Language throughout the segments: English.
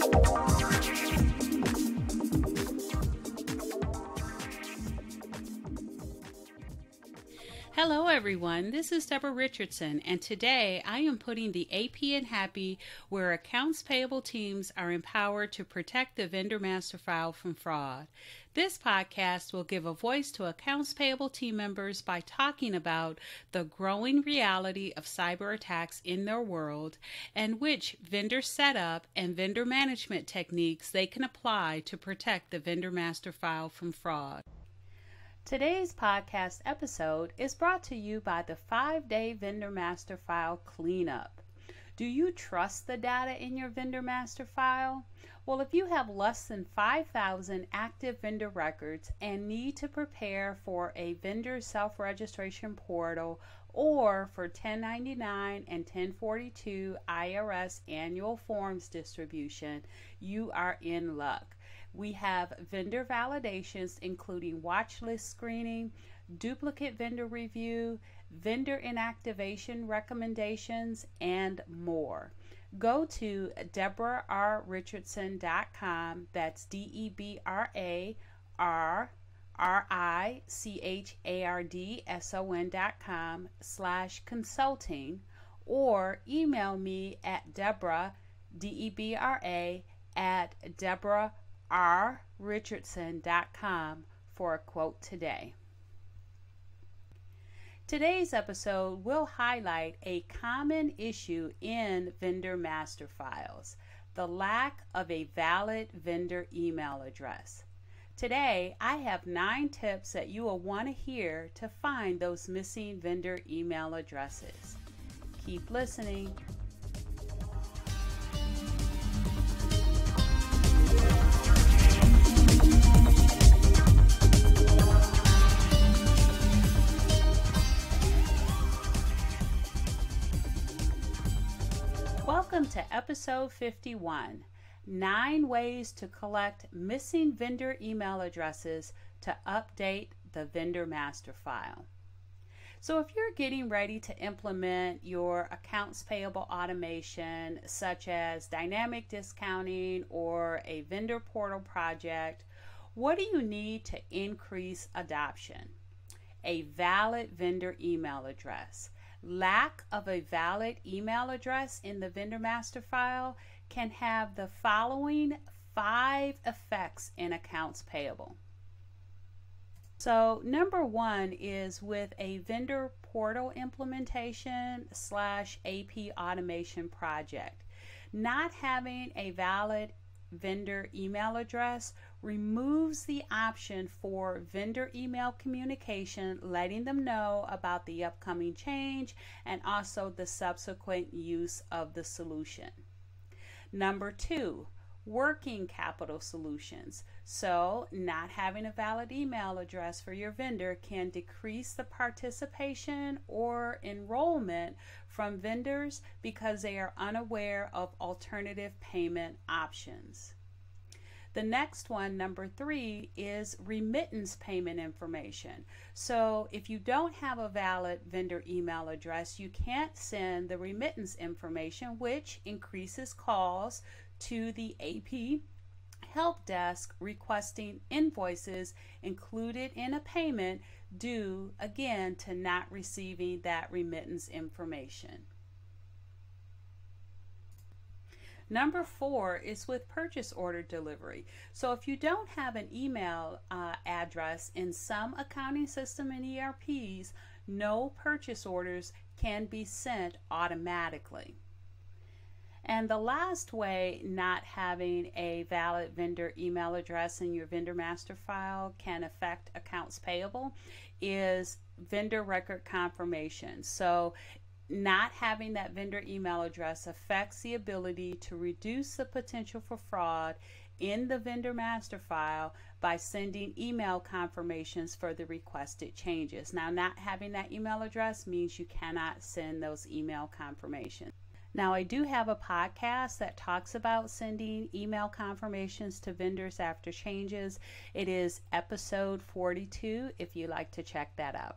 Thank you. Hello, everyone. This is Debra Richardson, and today I am putting the AP in Happy where accounts payable teams are empowered to protect the vendor master file from fraud. This podcast will give a voice to accounts payable team members by talking about the growing reality of cyber attacks in their world and which vendor setup and vendor management techniques they can apply to protect the vendor master file from fraud. Today's podcast episode is brought to you by the five day vendor master file cleanup. Do you trust the data in your vendor master file? Well, if you have less than 5,000 active vendor records and need to prepare for a vendor self registration portal or for 1099 and 1042 IRS annual forms distribution, you are in luck. We have vendor validations, including watch list screening, duplicate vendor review, vendor inactivation recommendations, and more. Go to debrarrichardson.com. That's D E B R A R R I C H A R D S O N.com slash consulting or email me at Debra, D E B R A, at Debra rrichardson.com for a quote today. Today's episode will highlight a common issue in vendor master files the lack of a valid vendor email address. Today, I have nine tips that you will want to hear to find those missing vendor email addresses. Keep listening. Welcome to episode 51 Nine Ways to Collect Missing Vendor Email Addresses to Update the Vendor Master File. So, if you're getting ready to implement your accounts payable automation, such as dynamic discounting or a vendor portal project, what do you need to increase adoption? A valid vendor email address. Lack of a valid email address in the vendor master file can have the following five effects in accounts payable. So, number one is with a vendor portal implementation slash AP automation project. Not having a valid vendor email address removes the option for vendor email communication, letting them know about the upcoming change and also the subsequent use of the solution. Number two, working capital solutions. So, not having a valid email address for your vendor can decrease the participation or enrollment from vendors because they are unaware of alternative payment options. The next one, number three, is remittance payment information. So if you don't have a valid vendor email address, you can't send the remittance information, which increases calls to the AP help desk requesting invoices included in a payment due again to not receiving that remittance information. Number four is with purchase order delivery. So if you don't have an email uh, address in some accounting system and ERPs, no purchase orders can be sent automatically. And the last way not having a valid vendor email address in your vendor master file can affect accounts payable is vendor record confirmation. So not having that vendor email address affects the ability to reduce the potential for fraud in the vendor master file by sending email confirmations for the requested changes. Now, not having that email address means you cannot send those email confirmations. Now, I do have a podcast that talks about sending email confirmations to vendors after changes. It is episode 42 if you like to check that out.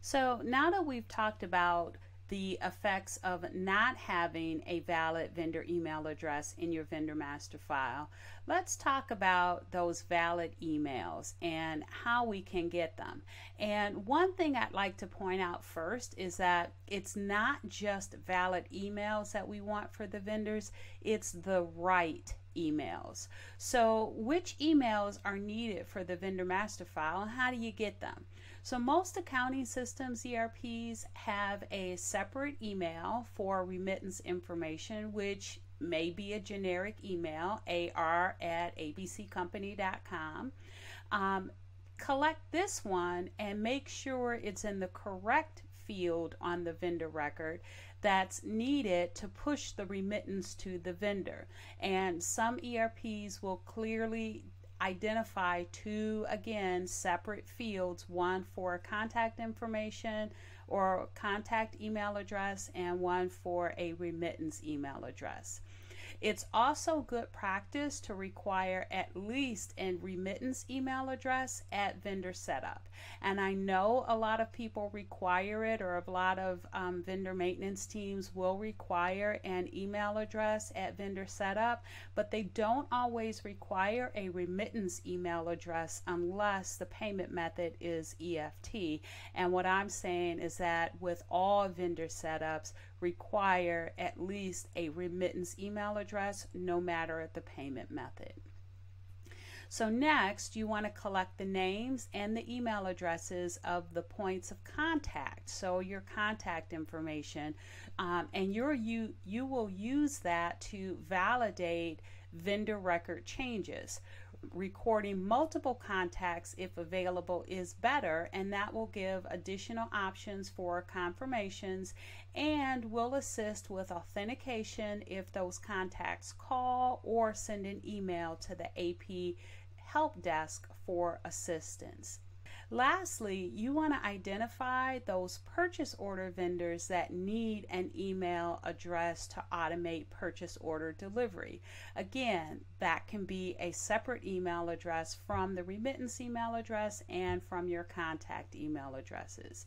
So now that we've talked about the effects of not having a valid vendor email address in your vendor master file. Let's talk about those valid emails and how we can get them. And one thing I'd like to point out first is that it's not just valid emails that we want for the vendors, it's the right emails. So, which emails are needed for the vendor master file and how do you get them? So, most accounting systems, ERPs, have a separate email for remittance information, which may be a generic email, ar at abccompany.com. Um, collect this one and make sure it's in the correct field on the vendor record that's needed to push the remittance to the vendor. And some ERPs will clearly identify two, again, separate fields one for contact information or contact email address, and one for a remittance email address. It's also good practice to require at least a remittance email address at vendor setup. And I know a lot of people require it, or a lot of um, vendor maintenance teams will require an email address at vendor setup, but they don't always require a remittance email address unless the payment method is EFT. And what I'm saying is that with all vendor setups, require at least a remittance email address no matter the payment method. So next, you want to collect the names and the email addresses of the points of contact. So your contact information, um, and you you you will use that to validate vendor record changes recording multiple contacts if available is better and that will give additional options for confirmations and will assist with authentication if those contacts call or send an email to the AP help desk for assistance. Lastly, you want to identify those purchase order vendors that need an email address to automate purchase order delivery. Again, that can be a separate email address from the remittance email address and from your contact email addresses.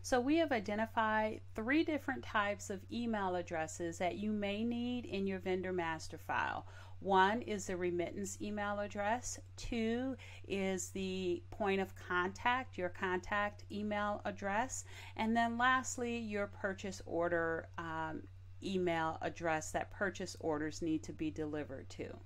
So we have identified three different types of email addresses that you may need in your vendor master file. One is the remittance email address. Two is the point of contact, your contact email address. And then lastly, your purchase order um, email address that purchase orders need to be delivered to.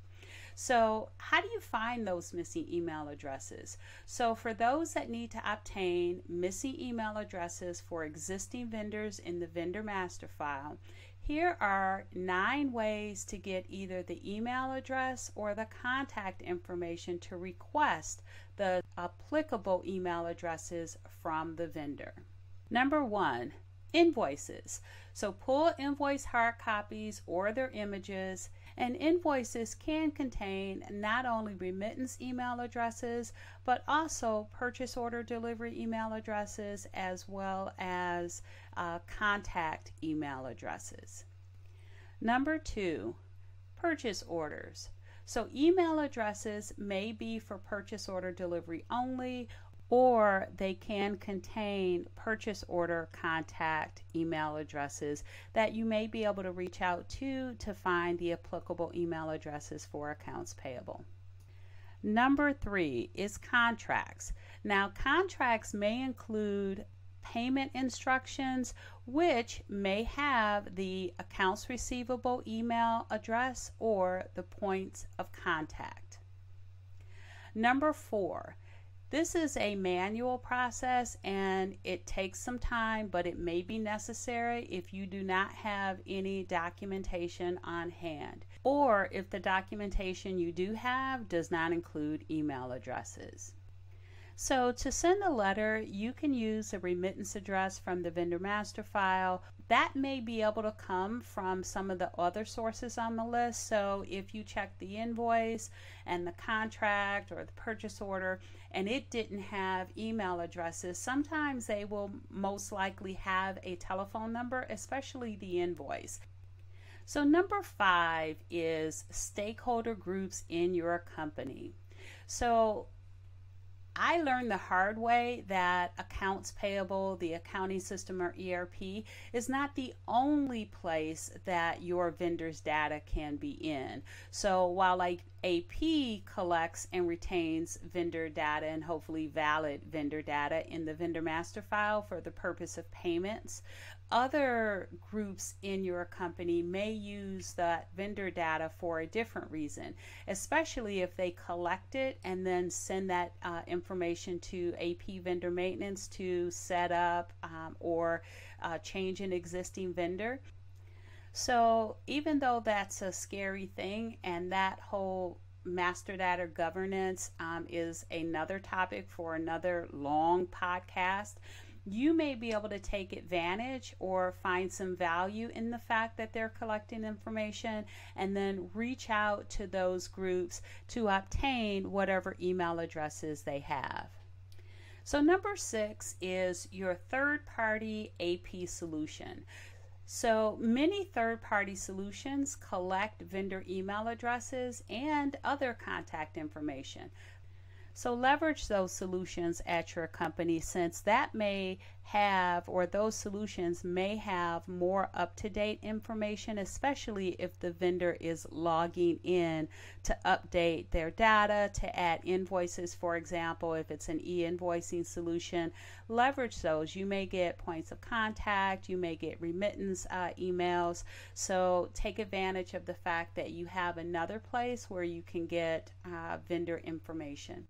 So, how do you find those missing email addresses? So, for those that need to obtain missing email addresses for existing vendors in the vendor master file, here are nine ways to get either the email address or the contact information to request the applicable email addresses from the vendor. Number one, invoices. So pull invoice hard copies or their images and invoices can contain not only remittance email addresses, but also purchase order delivery email addresses as well as uh, contact email addresses. Number two, purchase orders. So, email addresses may be for purchase order delivery only or they can contain purchase order contact email addresses that you may be able to reach out to to find the applicable email addresses for accounts payable. Number three is contracts. Now, contracts may include payment instructions, which may have the accounts receivable email address or the points of contact. Number four, this is a manual process and it takes some time, but it may be necessary if you do not have any documentation on hand, or if the documentation you do have does not include email addresses. So to send a letter, you can use a remittance address from the vendor master file. That may be able to come from some of the other sources on the list. So if you check the invoice and the contract or the purchase order and it didn't have email addresses, sometimes they will most likely have a telephone number, especially the invoice. So, number five is stakeholder groups in your company. So, I learned the hard way that accounts payable, the accounting system or ERP, is not the only place that your vendor's data can be in. So while like AP collects and retains vendor data and hopefully valid vendor data in the vendor master file for the purpose of payments, other groups in your company may use that vendor data for a different reason, especially if they collect it and then send that uh, information to AP vendor maintenance to set up um, or uh, change an existing vendor. So, even though that's a scary thing, and that whole master data governance um, is another topic for another long podcast you may be able to take advantage or find some value in the fact that they're collecting information and then reach out to those groups to obtain whatever email addresses they have. So, number six is your third party AP solution. So, many third party solutions collect vendor email addresses and other contact information. So leverage those solutions at your company since that may have, or those solutions may have more up to date information, especially if the vendor is logging in to update their data, to add invoices, for example, if it's an e invoicing solution. Leverage those. You may get points of contact, you may get remittance uh, emails. So take advantage of the fact that you have another place where you can get uh, vendor information.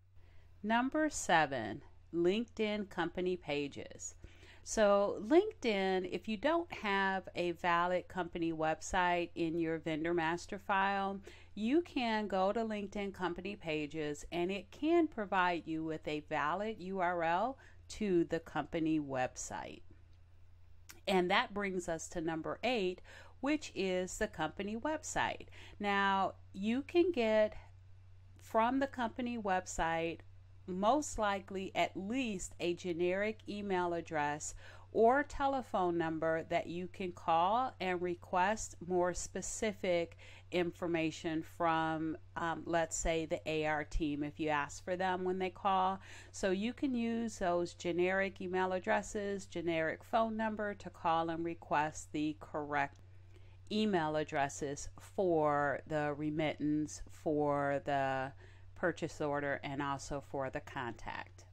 Number seven, LinkedIn company pages. So, LinkedIn, if you don't have a valid company website in your vendor master file, you can go to LinkedIn company pages and it can provide you with a valid URL to the company website. And that brings us to number eight, which is the company website. Now, you can get from the company website most likely at least a generic email address or telephone number that you can call and request more specific information from, um, let's say, the AR team if you ask for them when they call. So you can use those generic email addresses, generic phone number to call and request the correct email addresses for the remittance, for the purchase order and also for the contact.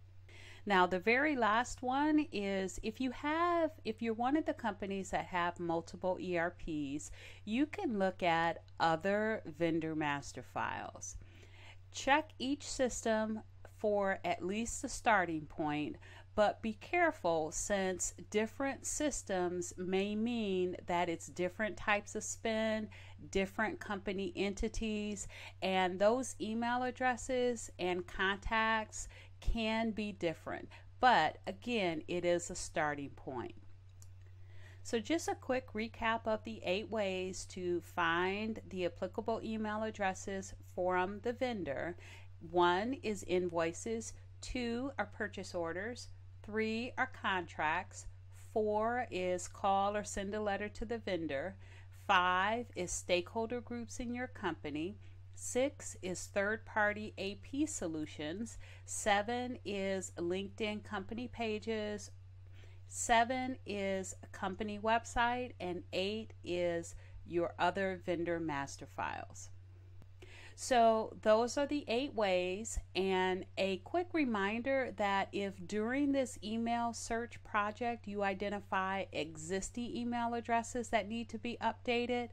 Now, the very last one is if you have, if you're one of the companies that have multiple ERPs, you can look at other vendor master files. Check each system for at least the starting point, but be careful since different systems may mean that it's different types of spend, different company entities, and those email addresses and contacts can be different. But again, it is a starting point. So, just a quick recap of the eight ways to find the applicable email addresses from the vendor. One is invoices, two are purchase orders, Three are contracts. Four is call or send a letter to the vendor. Five is stakeholder groups in your company. Six is third party AP solutions. Seven is LinkedIn company pages. Seven is company website. And eight is your other vendor master files. So, those are the eight ways. And a quick reminder that if during this email search project you identify existing email addresses that need to be updated,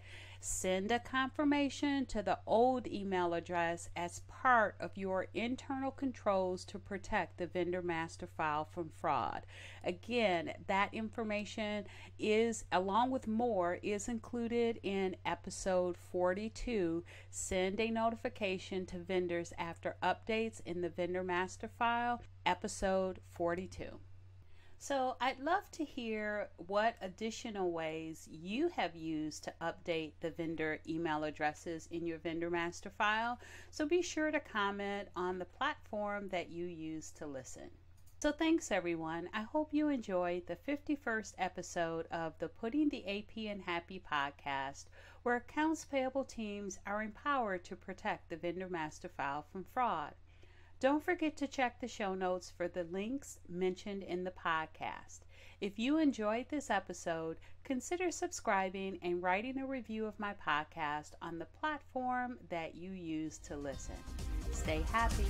Send a confirmation to the old email address as part of your internal controls to protect the vendor master file from fraud. Again, that information is, along with more, is included in episode 42. Send a notification to vendors after updates in the vendor master file, episode 42. So, I'd love to hear what additional ways you have used to update the vendor email addresses in your vendor master file. So, be sure to comment on the platform that you use to listen. So, thanks everyone. I hope you enjoyed the 51st episode of the Putting the AP in Happy podcast, where accounts payable teams are empowered to protect the vendor master file from fraud. Don't forget to check the show notes for the links mentioned in the podcast. If you enjoyed this episode, consider subscribing and writing a review of my podcast on the platform that you use to listen. Stay happy.